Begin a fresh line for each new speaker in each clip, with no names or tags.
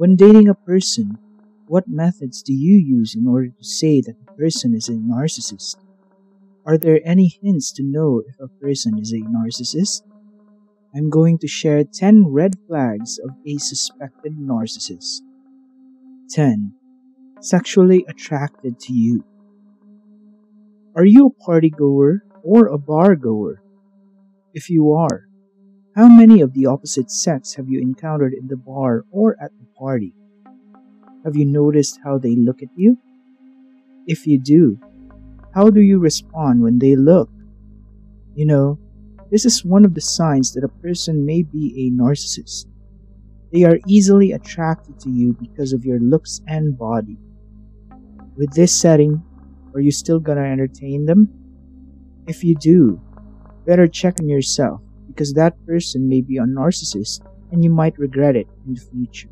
When dating a person, what methods do you use in order to say that the person is a narcissist? Are there any hints to know if a person is a narcissist? I'm going to share 10 red flags of a suspected narcissist. 10. Sexually attracted to you. Are you a party goer or a bar goer? If you are, how many of the opposite sex have you encountered in the bar or at the party? Have you noticed how they look at you? If you do, how do you respond when they look? You know, this is one of the signs that a person may be a narcissist. They are easily attracted to you because of your looks and body. With this setting, are you still gonna entertain them? If you do, better check on yourself because that person may be a narcissist and you might regret it in the future.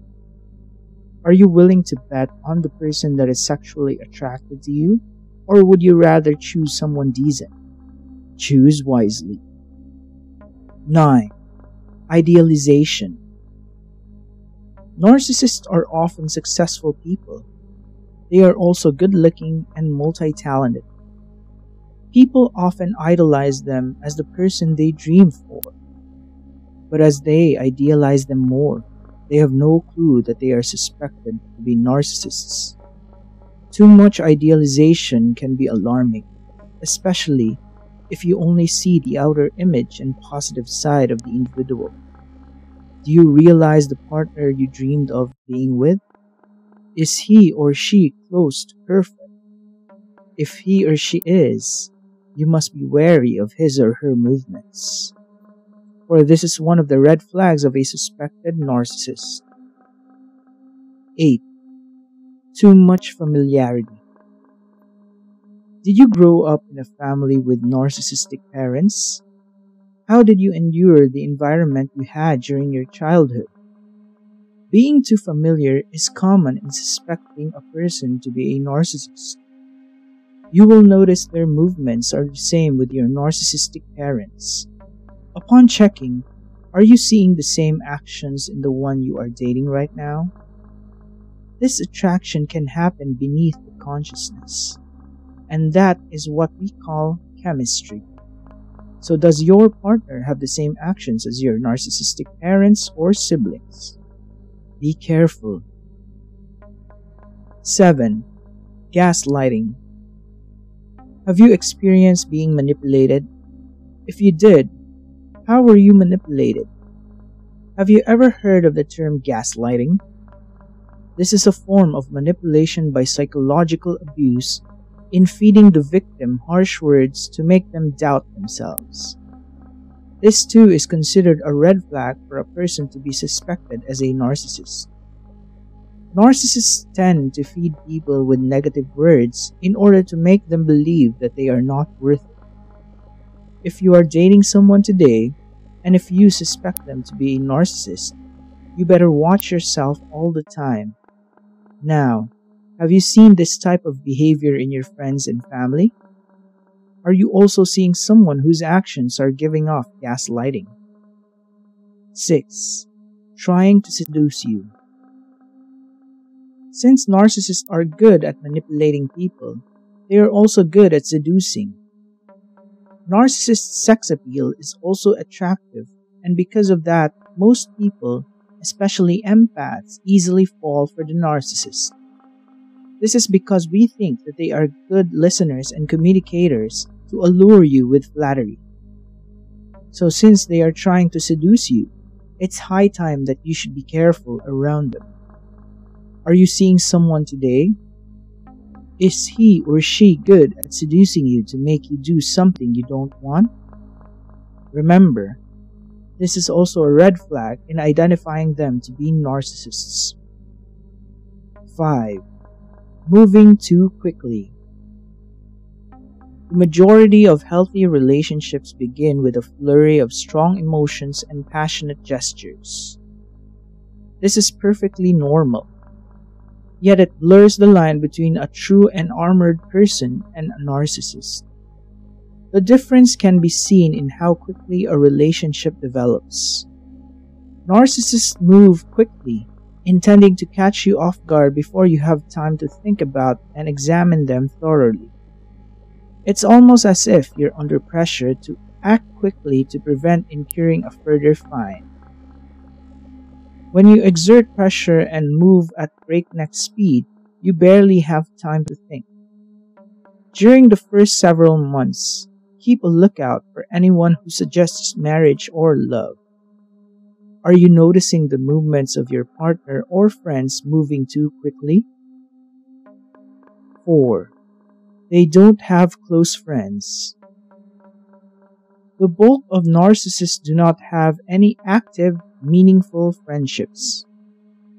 Are you willing to bet on the person that is sexually attracted to you? Or would you rather choose someone decent? Choose wisely. 9. Idealization. Narcissists are often successful people. They are also good looking and multi talented. People often idolize them as the person they dream for. But as they idealize them more, they have no clue that they are suspected to be narcissists. Too much idealization can be alarming, especially if you only see the outer image and positive side of the individual. Do you realize the partner you dreamed of being with? Is he or she close to perfect? If he or she is, you must be wary of his or her movements. For this is one of the red flags of a suspected narcissist. 8 too much familiarity. Did you grow up in a family with narcissistic parents? How did you endure the environment you had during your childhood? Being too familiar is common in suspecting a person to be a narcissist. You will notice their movements are the same with your narcissistic parents. Upon checking, are you seeing the same actions in the one you are dating right now? This attraction can happen beneath the consciousness, and that is what we call chemistry. So, does your partner have the same actions as your narcissistic parents or siblings? Be careful. 7. Gaslighting. Have you experienced being manipulated? If you did, how were you manipulated? Have you ever heard of the term gaslighting? This is a form of manipulation by psychological abuse in feeding the victim harsh words to make them doubt themselves. This too is considered a red flag for a person to be suspected as a narcissist. Narcissists tend to feed people with negative words in order to make them believe that they are not worth it. If you are dating someone today, and if you suspect them to be a narcissist, you better watch yourself all the time now, have you seen this type of behavior in your friends and family? Are you also seeing someone whose actions are giving off gaslighting? 6. Trying to seduce you. Since narcissists are good at manipulating people, they are also good at seducing. Narcissist sex appeal is also attractive, and because of that, most people especially empaths, easily fall for the narcissist. This is because we think that they are good listeners and communicators to allure you with flattery. So, since they are trying to seduce you, it's high time that you should be careful around them. Are you seeing someone today? Is he or she good at seducing you to make you do something you don't want? Remember, this is also a red flag in identifying them to be narcissists. 5. Moving too quickly. The majority of healthy relationships begin with a flurry of strong emotions and passionate gestures. This is perfectly normal. Yet it blurs the line between a true and armored person and a narcissist. The difference can be seen in how quickly a relationship develops. Narcissists move quickly, intending to catch you off guard before you have time to think about and examine them thoroughly. It's almost as if you're under pressure to act quickly to prevent incurring a further fine. When you exert pressure and move at breakneck speed, you barely have time to think. During the first several months, keep a lookout for anyone who suggests marriage or love. Are you noticing the movements of your partner or friends moving too quickly? 4. They don't have close friends. The bulk of narcissists do not have any active, meaningful friendships.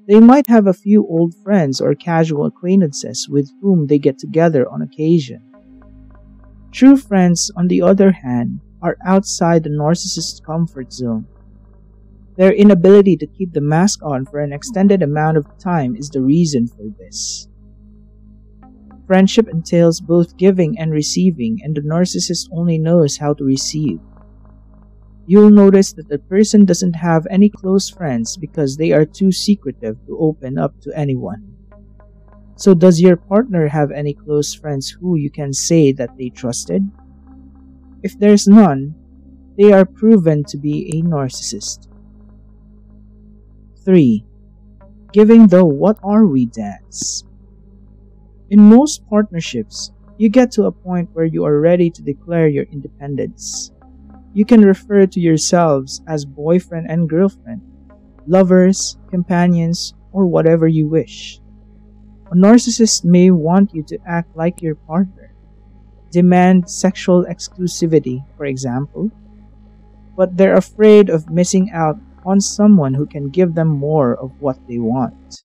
They might have a few old friends or casual acquaintances with whom they get together on occasion. True friends, on the other hand, are outside the narcissist's comfort zone. Their inability to keep the mask on for an extended amount of time is the reason for this. Friendship entails both giving and receiving, and the narcissist only knows how to receive. You'll notice that the person doesn't have any close friends because they are too secretive to open up to anyone. So, does your partner have any close friends who you can say that they trusted? If there's none, they are proven to be a narcissist. 3. Giving the What Are We dance. In most partnerships, you get to a point where you are ready to declare your independence. You can refer to yourselves as boyfriend and girlfriend, lovers, companions, or whatever you wish. A narcissist may want you to act like your partner, demand sexual exclusivity, for example, but they're afraid of missing out on someone who can give them more of what they want.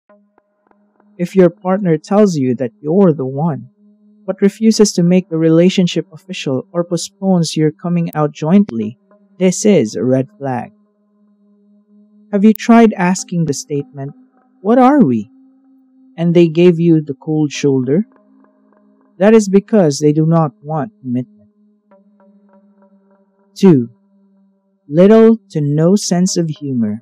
If your partner tells you that you're the one, but refuses to make the relationship official or postpones your coming out jointly, this is a red flag. Have you tried asking the statement, What are we? and they gave you the cold shoulder? That is because they do not want commitment. 2 little to no sense of humor.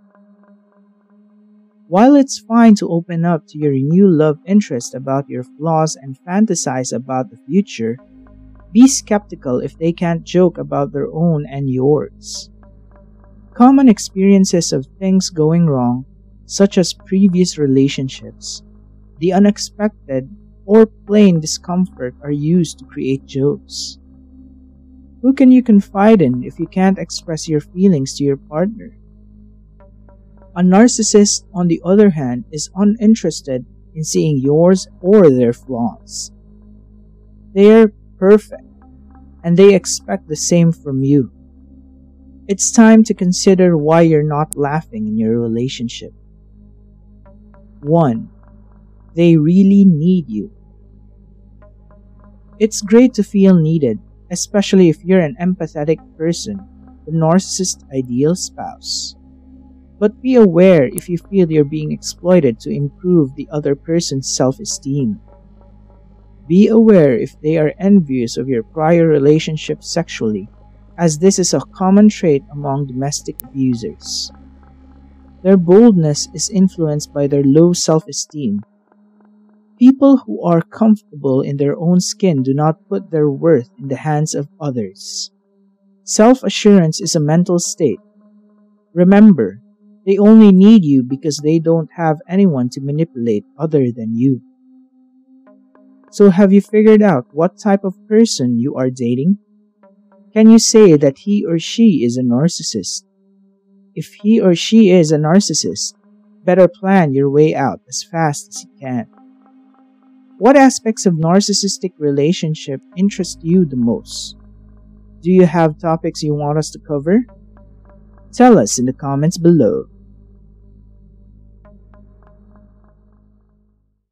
While it's fine to open up to your new love interest about your flaws and fantasize about the future, be skeptical if they can't joke about their own and yours. Common experiences of things going wrong, such as previous relationships, the unexpected, or plain discomfort, are used to create jokes. Who can you confide in if you can't express your feelings to your partner? A narcissist, on the other hand, is uninterested in seeing yours or their flaws. They're perfect, and they expect the same from you. It's time to consider why you're not laughing in your relationship. 1. They really need you. It's great to feel needed, especially if you're an empathetic person, the narcissist ideal spouse. But be aware if you feel you're being exploited to improve the other person's self esteem. Be aware if they are envious of your prior relationship sexually, as this is a common trait among domestic abusers. Their boldness is influenced by their low self esteem People who are comfortable in their own skin do not put their worth in the hands of others. Self assurance is a mental state. Remember, they only need you because they don't have anyone to manipulate other than you. So, have you figured out what type of person you are dating? Can you say that he or she is a narcissist? If he or she is a narcissist, better plan your way out as fast as you can. What aspects of narcissistic relationship interest you the most? Do you have topics you want us to cover? Tell us in the comments below.